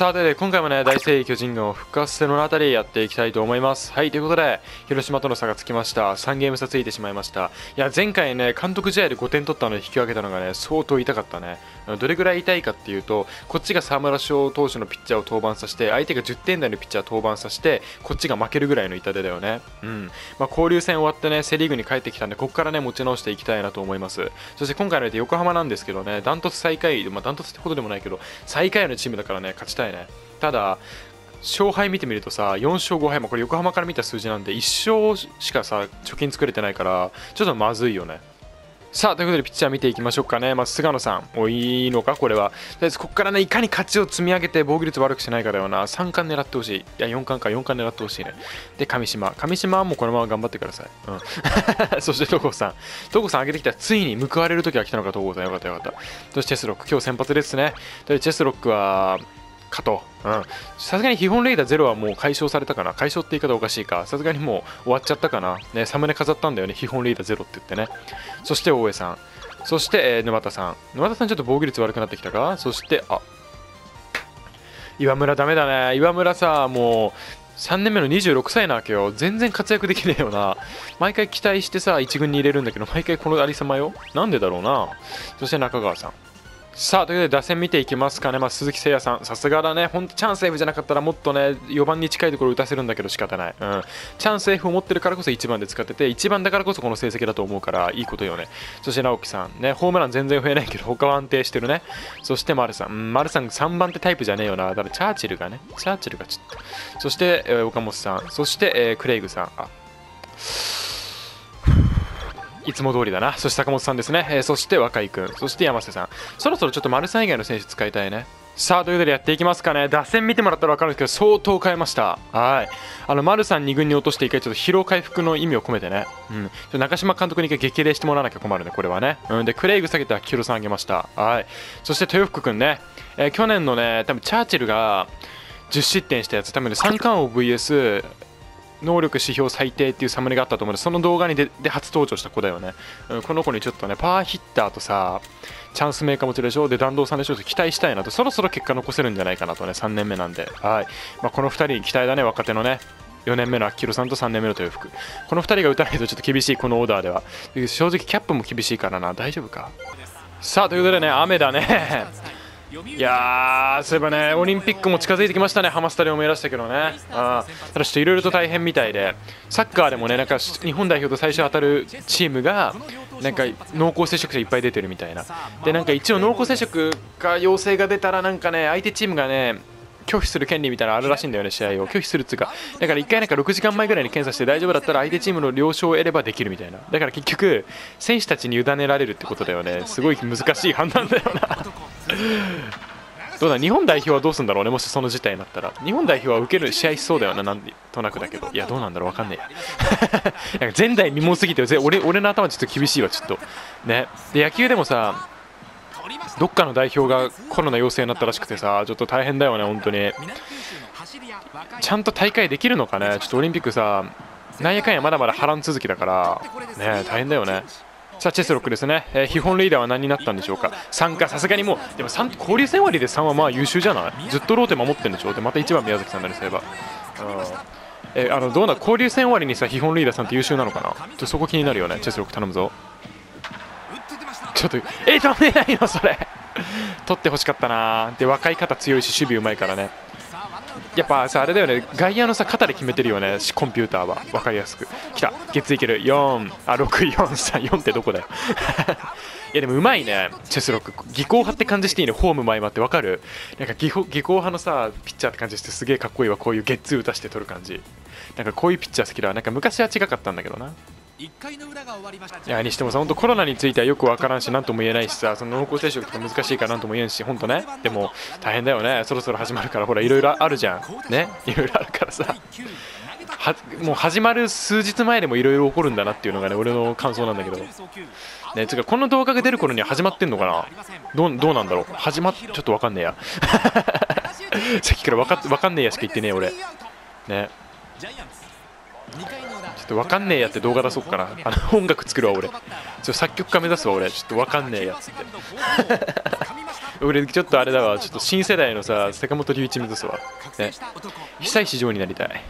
さあ、で、今回もね、大聖巨人軍を復活戦のあたりやっていきたいと思います。はい、ということで、広島との差がつきました。3ゲーム差ついてしまいました。いや、前回ね、監督試合で5点取ったので引き分けたのがね、相当痛かったね。どれぐらい痛いかっていうと、こっちが沢村翔投手のピッチャーを登板させて、相手が10点台のピッチャー登板させて、こっちが負けるぐらいの痛手だよね。うん。まあ、交流戦終わってね、セ・リーグに帰ってきたんで、ここからね、持ち直していきたいなと思います。そして今回の相手、横浜なんですけどね、ダントツ最下位、まあ、ダントツってことでもないけど、最下位のチームだからね、勝ちたいね。ただ勝敗見てみるとさ4勝5敗もこれ横浜から見た数字なんで1勝しかさ貯金作れてないからちょっとまずいよね。さあということでピッチャー見ていきましょうかね、まあ、菅野さん、もういいのか、これは。とりあえずここからね、いかに勝ちを積み上げて防御率悪くしないかだよな、3冠狙ってほしい、いや、4冠か、4冠狙ってほしいね。で、上島、上島はもうこのまま頑張ってください。うん、そして、戸郷さん、戸郷さん上げてきた。ついに報われる時が来たのか、戸郷さん、よかったよかった。そして、チェスロック、今日先発ですね。で、チェスロックは、かと。さすがに基本レーダーゼロはもう解消されたかな。解消って言い方おかしいか。さすがにもう終わっちゃったかな。ね、サムネ飾ったんだよね。基本レーダーゼロって言ってね。そして大江さん。そして、えー、沼田さん。沼田さんちょっと防御率悪くなってきたか？そして、あ岩村ダメだね。岩村さ、もう、3年目の26歳なわけよ。全然活躍できねえよな。毎回期待してさ、1軍に入れるんだけど、毎回このありさまよ。なんでだろうな。そして中川さん。さあということで打線見ていきますかね、まあ、鈴木誠也さん、さすがだね、本当チャンス F じゃなかったらもっとね4番に近いところ打たせるんだけど仕方ない、うん、チャンス F を持ってるからこそ1番で使ってて1番だからこそこの成績だと思うからいいことよね、そして直樹さん、ね、ホームラン全然増えないけど他は安定してるね、そして丸さん、うん、丸さん3番ってタイプじゃねえよな、だからチャーチルがね、チャーチルがちょっと、そして、えー、岡本さん、そして、えー、クレイグさん、あ。いつも通りだな。そして坂本さんですね。えー、そして若井君。そして山瀬さん。そろそろちょっと丸さん以外の選手使いたいね。さあ、ということでやっていきますかね。打線見てもらったら分かるんですけど、相当変えました。はい。あの、丸さん2軍に落として一回ちょっと疲労回復の意味を込めてね。うん。中島監督に一回激励してもらわなきゃ困るね、これはね。うん。で、クレイグ下げて秋広さんあげました。はい。そして豊福君ね。えー、去年のね、多分チャーチルが10失点したやつ、多分ね、三冠王 VS 能力指標最低っていうサムネがあったと思うのでその動画にでで初登場した子だよね、うん、この子にちょっとねパワーヒッターとさチャンスメーカー持ちでしょで弾道さんでしょ期待したいなと。そろそろ結果残せるんじゃないかなとね3年目なんで、はい。まあ、この2人に期待だね。若手のね4年目の秋広さんと3年目の豊福この2人が打たないとちょっと厳しいこのオーダーでは。正直キャップも厳しいからな。大丈夫か？さあということでね雨だね。いやそういえばねオリンピックも近づいてきましたねハマスタで思い出したけどねあただちょっといろいろと大変みたいでサッカーでもねなんか日本代表と最初当たるチームがなんか濃厚接触者いっぱい出てるみたいなでなんか一応濃厚接触が陽性が出たらなんかね相手チームがね拒否する権利みたいなのあるらしいんだよね、試合を。拒否するっていうか、だから1回なんか6時間前ぐらいに検査して大丈夫だったら相手チームの了承を得ればできるみたいな。だから結局、選手たちに委ねられるってことだよね。すごい難しい判断だよなどうだ日本代表はどうするんだろうねもしその事態になったら。日本代表は受ける試合しそうだよななんとなくだけど。いやどうなんだろうわかんねえや。前代未聞すぎて俺俺の頭ちょっと厳しいわちょっと。ね。で野球でもさどっかの代表がコロナ陽性になったらしくてさちょっと大変だよね本当に。ちゃんと大会できるのかね。ちょっとオリンピックさなんやかんやまだまだ波乱続きだから。ね大変だよね。さあチェスロックですね、えー、基本リーダーは何になったんでしょうか？3かさすがにもうでも3交流戦割で3はまあ優秀じゃない？ずっとローテ守ってるんでしょでまた1番宮崎さんなりすれば、うんえー、あのどうな交流戦終わりにさ基本リーダーさんって優秀なのかな？ちょそこ気になるよねチェスロック頼むぞ。ちょっとえー、止めないのそれ。取ってほしかったなで若い方強いし守備うまいからね。やっぱさあれだよね。外野のさ肩で決めてるよね。コンピューターは。分かりやすく。きた。ゲッツいける。4あ6434ってどこだよ。いやでもうまいね。チェスロック。技巧派って感じしていいね。ホーム前って分かる？なんか技巧派のさピッチャーって感じしてすげえかっこいいわ。こういうゲッツー打たして取る感じ。なんかこういうピッチャー好きだわ。なんか昔は違かったんだけどな。いやにしてもさ本当コロナについてはよく分からんし何とも言えないしさその濃厚接触とか難しいかなんとも言えんし本当ね。でも大変だよね。そろそろ始まるからほらいろいろあるじゃん。ね？いろいろあるからさ。はもう始まる数日前でもいろいろ起こるんだなっていうのがね俺の感想なんだけど。ねつかこの動画が出る頃には始まってんのかな？どうどうなんだろう？始まっちょっと分かんねえや。さっきから分か分かんねえやしか言ってねえ俺。ね。とわかんねえやって動画出そうかな。あの音楽作るわ俺。ちょ作曲家目指すわ俺。ちょっとわかんねえやつって。俺ちょっとあれだわ。ちょっと新世代のさ坂本龍一目指すわ。ね。久石譲になりたい。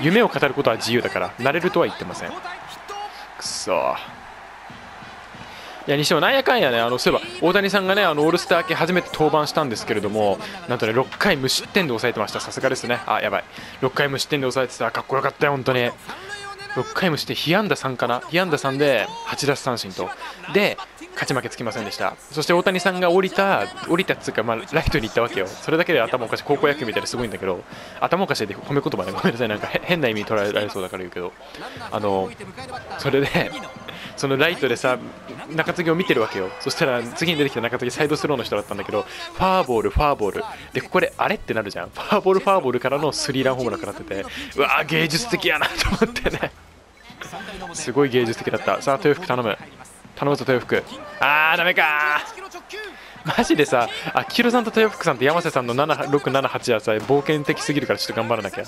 夢を語ることは自由だからなれるとは言ってません。くそいやにしてもなんやかんやねあのそういえば大谷さんがねあのオールスター明け初めて登板したんですけれどもなんとね6回無失点で抑えてました。さすがですね。あやばい。6回無失点で抑えてた。かっこよかったよ本当に。6回無失点被安打3かな。被安打3で8奪三振と。で勝ち負けつきませんでした。そして大谷さんが降りた降りたっつうか、まあ、ライトに行ったわけよ。それだけで頭おかしい。高校野球みたいですごいんだけど頭おかしいで褒め言葉ね。ごめんなさい。なんか変な意味に捉えられそうだから言うけど。あのそれでそのライトでさ中継ぎを見てるわけよ。そしたら次に出てきた中継ぎサイドスローの人だったんだけどファーボールファーボール。でここであれってなるじゃん。ファーボールファーボールからのスリーランホームランかかっててうわー芸術的やなと思ってね。すごい芸術的だった。さあ豊福頼む。頼むぞ豊福。あーダメか。マジでさあキロさんと豊福さんと山瀬さんの7678はさ冒険的すぎるからちょっと頑張らなきゃ。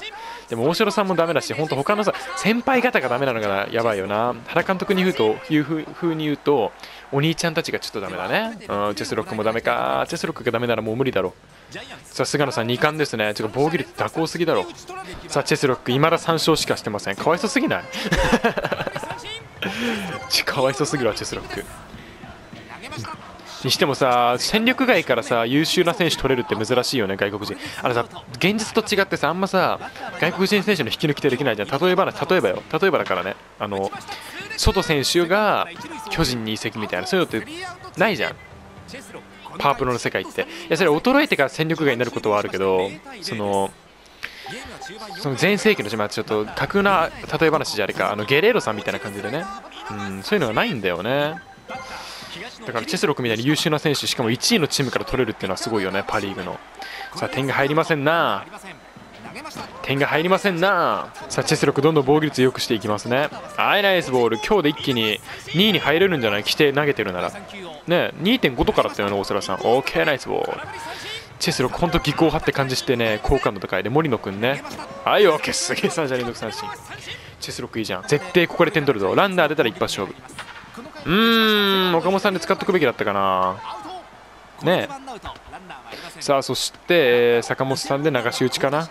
でも大城さんもダメだし本当他のさ先輩方がダメなのがやばいよな。原監督に言うというふうに言うとお兄ちゃんたちがちょっとダメだね。うんチェスロックもダメか。チェスロックがダメならもう無理だろさあ菅野さん2冠ですね。ちょっと防御率蛇行すぎだろさあチェスロック今だ3勝しかしてません。かわいそすぎない？かわいそすぎるわチェスロックにしてもさ戦力外からさ優秀な選手取れるって珍しいよね外国人。あのさ現実と違ってさあんまさ外国人選手の引き抜きってできないじゃん。例えば例えばよ。例えばだからねあの外選手が巨人に移籍みたいなそういうのってないじゃん。パワープロの世界って。いやそれ衰えてから戦力外になることはあるけどそのその全盛期の島ちょっと架空な例え話じゃあれかあのゲレーロさんみたいな感じでね、うん、そういうのがないんだよね。だからチェスロックみたいに優秀な選手しかも1位のチームから取れるっていうのはすごいよねパ・リーグの。さあ点が入りませんな。点が入りませんな。さあチェスロックどんどん防御率良くしていきますね。はいナイスボール今日で一気に2位に入れるんじゃない？規定投げてるなら。ね2.5とかだったよね大空さん。OK ナイスボール。チェスロック本当技巧派って感じしてね好感度高い。で森野くんね。はい OK すげえ3者連続三振。チェスロックいいじゃん。絶対ここで点取るぞ。ランナー出たら一発勝負。うーん岡本さんで使っておくべきだったかな。ね。さあそして、坂本さんで流し打ちかな。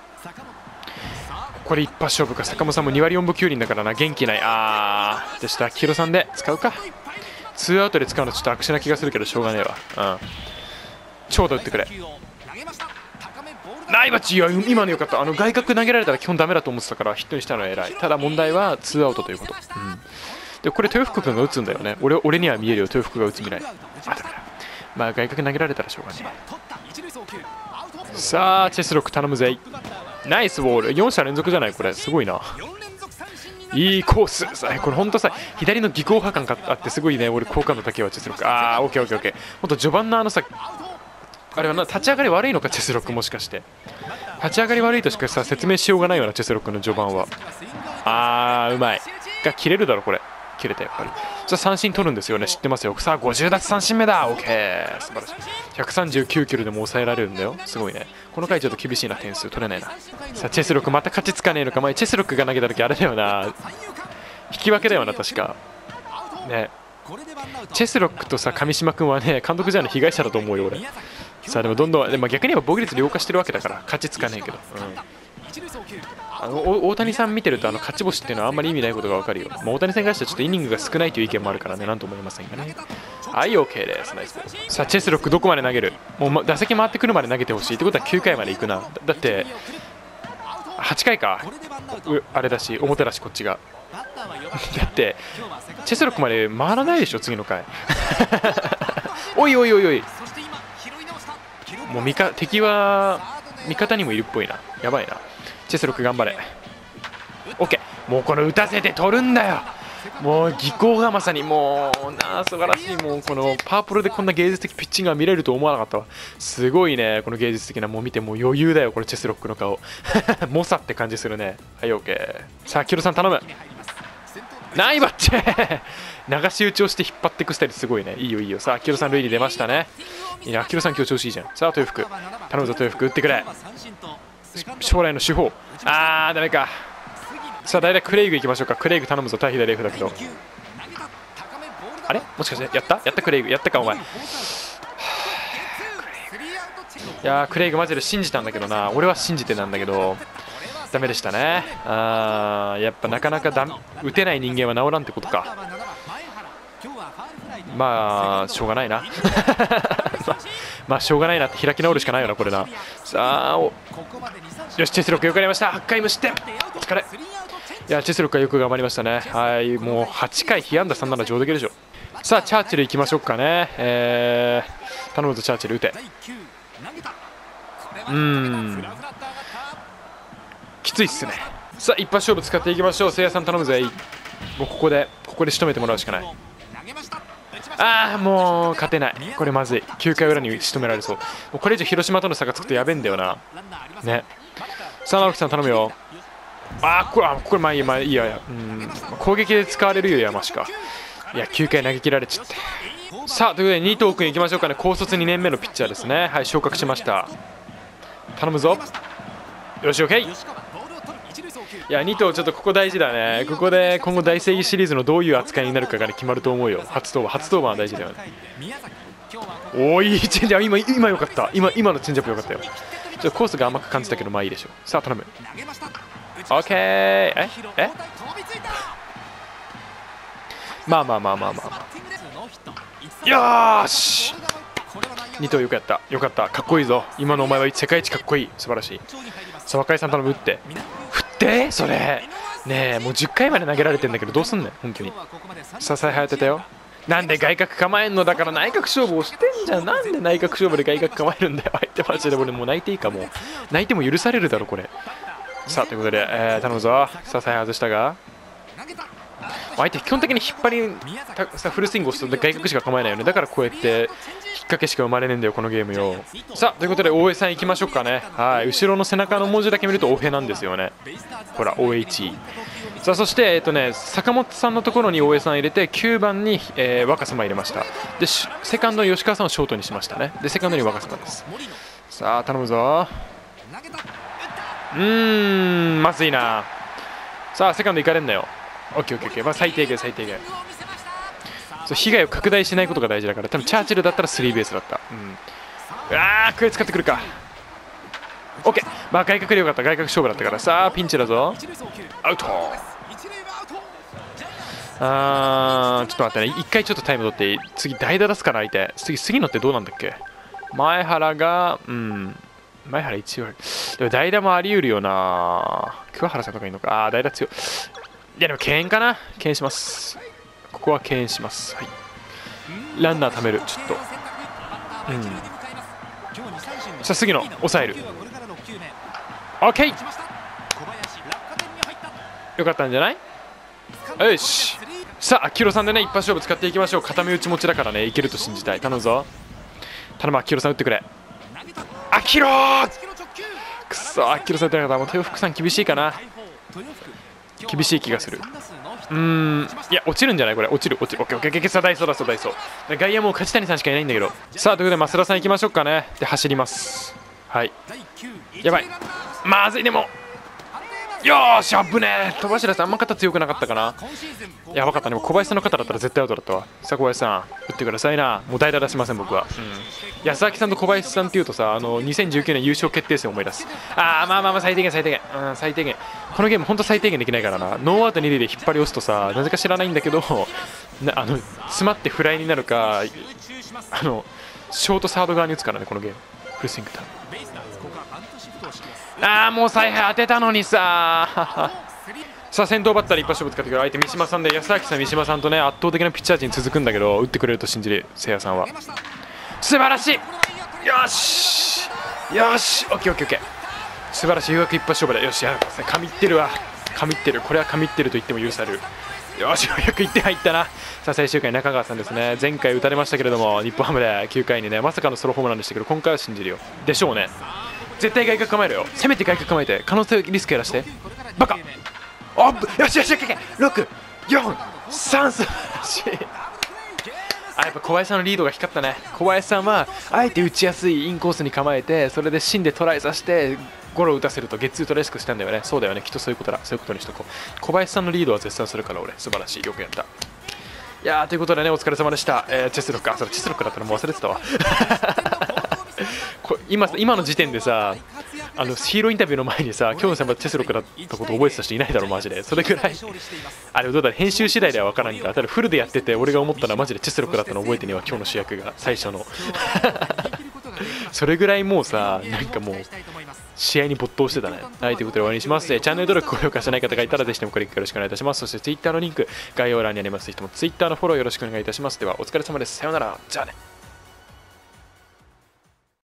これ一発勝負か。坂本さんも2割4分9厘だからな。元気ない。あーでした。キロさんで使うか。ツーアウトで使うのちょっと悪手な気がするけどしょうがねえわ。うん。長打打ってくれ。ナイバチ。いや今のよかった。あの外角投げられたら基本ダメだと思ってたからヒットにしたのは偉い。ただ問題はツーアウトということ、うん。でこれ豊福君が打つんだよね。俺俺には見えるよ。豊福が打つ未来。あだからまあ外角投げられたらしょうがないさあチェスロック頼むぜ。ナイスボール。4者連続じゃないこれ。すごいな。いいコース。さこれ本当さ左の技巧派感があってすごいね。俺好感度高いわチェスロック。ああオッケーオッケーオッケー。本当序盤のあのさあれはな立ち上がり悪いのかチェスロックもしかして。立ち上がり悪いとしかさ説明しようがないようなチェスロックの序盤は。あーうまい。が切れるだろこれ。切れたやっぱり。じゃあ三振取るんですよね。知ってますよ。さあ50奪三振目だ。OK 素晴らしい。139キロでも抑えられるんだよ。すごいね。この回ちょっと厳しいな点数取れないな。さあチェスロックまた勝ちつかねえのか。前チェスロックが投げた時あれだよな。引き分けだよな確か。ね。チェスロックとさ上島君はね監督じゃない被害者だと思うよ俺。さあでもどんどん、まあ、逆に言えば防御率良化してるわけだから勝ちつかねえけど、うん。あの大谷さん見てるとあの勝ち星っていうのはあんまり意味ないことが分かるよ、まあ、大谷さんに関してはちょっとイニングが少ないという意見もあるからねなんとも言いませんがね。はい OK です。ナイスさあチェスロックどこまで投げる。もう、ま、打席回ってくるまで投げてほしいってことは9回まで行くな。だって8回か。あれだし表だしこっちが。だってチェスロックまで回らないでしょ次の回。おいおいおいおい。もう味方敵は味方にもいるっぽいな。やばいな。チェスロック頑張れ。OK もうこの打たせて取るんだよ。もう技巧がまさにもうな素晴らしい。もうこのパープルでこんな芸術的ピッチングが見れると思わなかったわ。すごいねこの芸術的なもう見てもう余裕だよこれチェスロックの顔。猛者って感じするね。はい OK さあキロさん頼む。ナイバッチ 流し打ちをして引っ張っていくスタイルすごいね。いいよいいよ。さあキロさん塁に出ましたね。いいねキロさん今日調子いいじゃん。さあ豊福頼むぞ豊福打ってくれ。将来の手法。あーダメか。さあ大体クレイグいきましょうか。クレイグ頼むぞ。対左レフだけど。あれ？もしかしてやった？やったクレイグ。やったかお前。いやクレイグマジで信じたんだけどな。俺は信じてなんだけど。ダメでしたね。あーやっぱなかなかだ打てない人間は治らんってことか。まあしょうがないな。まあしょうがないなって開き直るしかないよなこれな。さあお。よしチェスロックよくやりました。8回無失点。疲れ。いやチェスロックはよく頑張りましたね。はいもう8回被安打3なら上出来でしょ。さあチャーチルいきましょうかね。えー、頼むぞチャーチル打て。うん。きついっすね。さあ一発勝負使っていきましょう。せいやさん頼むぜ。もうここでここで仕留めてもらうしかない。ああもう勝てない。これまずい。9回裏に仕留められそう。もうこれ以上広島との差がつくとやべえんだよな。ね。さあ直樹さん頼むよ。あーこれあこれまあいいまあいいやうん。攻撃で使われるよりはマシか。いや9回投げ切られちゃって。さあということで二藤君いきましょうかね。高卒2年目のピッチャーですね。はい昇格しました。頼むぞ。よし OK いや2頭ちょっとここ大事だね。ここで今後大正義シリーズのどういう扱いになるかが、ね、決まると思うよ。初登板初登板は大事だよおおいいチェンジアップ。今今よかった。今今のチェンジアップよかったよ。ちょっとコースが甘く感じたけどまあいいでしょう。さあ頼む。OK え？え？まあまあまあまあまあ、まあ、よし！2頭よくやった。よかった。かっこいいぞ。今のお前は世界一かっこいい。素晴らしい。さあ若井さん頼むって。って？それ。ねえもう10回まで投げられてんだけどどうすんねん本当に。支えはやってたよ。なんで外角構えんの？だから内角勝負をしてんじゃん。なんで内角勝負で外角構えるんだよ。相手マジで俺もう泣いていいかもう。泣いても許されるだろこれ。さあということで、えー、頼むぞ。支え外したが。相手基本的に引っ張りさフルスイングをすると外角しか構えないよね。だからこうやって引っ掛けしか生まれねえんだよこのゲームよ。さあということで大江さん行きましょうかね。はい。後ろの背中の文字だけ見ると大江なんですよね。ほら OH さあそして、えっとね、坂本さんのところに大江さん入れて9番に、えー、若様入れました。でセカンドの吉川さんをショートにしましたね。でセカンドに若様です。さあ頼むぞ。うーんまずいな。さあセカンド行かれんなよ。オッケーオッケーオッケーまあ最低限最低限。そう被害を拡大しないことが大事だから。多分チャーチルだったらスリーベースだった。うん。うわークエ使ってくるか。オッケーまあ外角でよかった。外角勝負だったから。さあピンチだぞ。アウト。あーちょっと待ってね。一回ちょっとタイム取って次代打出すから相手。次杉野ってどうなんだっけ？前原がうん。前原一応でも代打もあり得るよな桑原さんとかいいのか。ああ代打強い。いやでも敬遠かな。敬遠します。ここは敬遠します。はい。ランナー貯める。ちょっと。うん。さあ杉野抑える。OK よかったんじゃない？よし。さあ秋広さんでね一発勝負使っていきましょう。固め打ち持ちだからね。いけると信じたい。頼むぞ。頼む秋広さん打ってくれ。秋広くそ秋広さん打ってなかったもう豊福さん厳しいかな。厳しい気がする。うん。いや落ちるんじゃない？これ。落ちる落ちる。オッケーオッケーオッケーさあダイソーダイソーダイソー。外野もう梶谷さんしかいないんだけど。さあということで増田さん行きましょうかね。で走ります。はい。やばい。まずいでも。よーし危ねえ。戸柱さんあんま肩強くなかったかな？やばかったね。小林さんの肩だったら絶対アウトだったわ。さあ小林さん打ってくださいな。もう代打出しません僕は、うん、安明さんと小林さんっていうとさあの2019年優勝決定戦を思い出す。ああまあまあまあ最低限最低限、うん、最低限。このゲーム本当最低限できないからな。ノーアウト2塁で引っ張り押すとさなぜか知らないんだけどなあの詰まってフライになるかあのショートサード側に打つからねこのゲーム。フルスイングターン。ああもう采配当てたのにさ。さあ先頭バッターで一発勝負使ってくる相手三島さんで安明さん三島さんとね圧倒的なピッチャー陣続くんだけど打ってくれると信じるせいやさんは。素晴らしい。よし。よし。オッケーオッケーオッケー。素晴らしい。ようやく一発勝負だ。よしや神ってるわ。神ってる。これは神ってると言っても許される。よしようやく1点入ったな。さあ最終回中川さんですね。前回打たれましたけれども日本ハムで9回にねまさかのソロホームランでしたけど今回は信じるよ。でしょうね。絶対外角構えろよ。せめて外角構えて。可能性リスクやらして。バカ。およしよしよし6 4 3素晴らしいあやっぱ小林さんのリードが光ったね。小林さんはあえて打ちやすいインコースに構えてそれで芯でトライさせてゴロを打たせるとゲッツートライスクしたんだよね。そうだよね。きっとそういうことだ。そういうことにしとこう。小林さんのリードは絶賛するから俺。素晴らしいよくやった。いやーということでねお疲れ様でした、えー、チェスロックあそれチェスロックだったらもう忘れてたわ。こ今今の時点でさあのヒーローインタビューの前にさ今日の先発テスロックだったこと覚えてた人いないだろマジでそれぐらいあれどうだ編集次第では分からんかただフルでやってて俺が思ったのはマジでテスロックだったの覚えてねえわ今日の主役が最初の それぐらいもうさなんかもう試合に没頭してたね。はい、ということで終わりにします。チャンネル登録、高評価してない方がいたら、ぜひともクリックよろしくお願いいたします。そして Twitter のリンク、概要欄にあります。ぜひとも Twitter のフォローよろしくお願いいたします。では、お疲れ様です。さようなら。じゃあね。